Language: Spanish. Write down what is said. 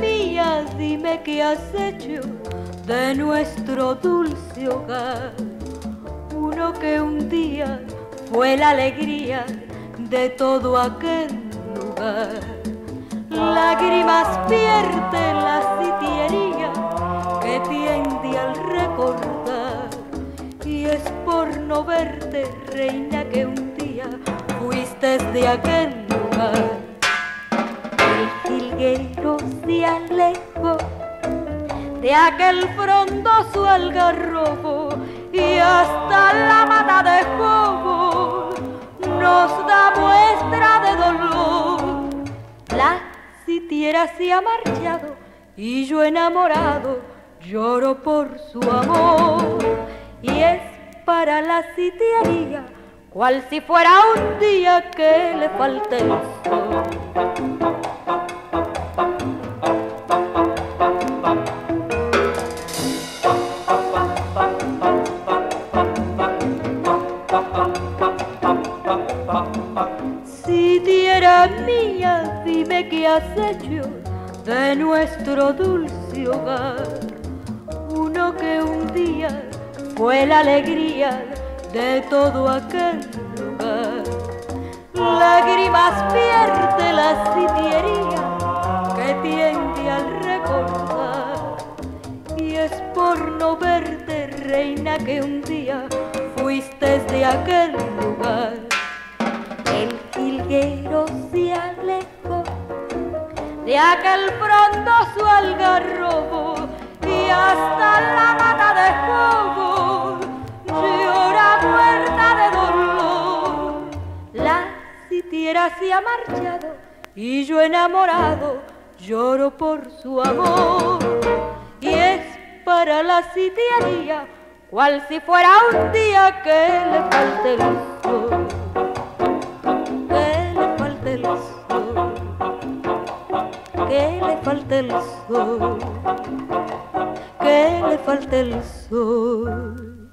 mía, dime qué has hecho de nuestro dulce hogar. Uno que un día fue la alegría de todo aquel lugar. Lágrimas pierde la sitiería que tiende al recordar. Y es por no verte, reina, que un día fuiste de aquel lugar. De aquel frondoso algarrobo y hasta la mata de jobo nos da muestra de dolor. La sitiera se ha marchado y yo enamorado lloro por su amor y es para la sitiería cual si fuera un día que le falte el sol. Si tierra mía, dime qué has hecho de nuestro dulce hogar. Uno que un día fue la alegría de todo aquel lugar. Lágrimas pierde la sitiería que tiende al recordar. Y es por no verte, reina, que un día fuiste de aquel lugar. El jilguero se alejó de aquel frondoso algarrobo y hasta la mata de jobo llora muerta de dolor. La sitiera se ha marchado y yo enamorado lloro por su amor. Y es para la sitiería cual si fuera un día que le falte que le falte el sol, que le falte el sol.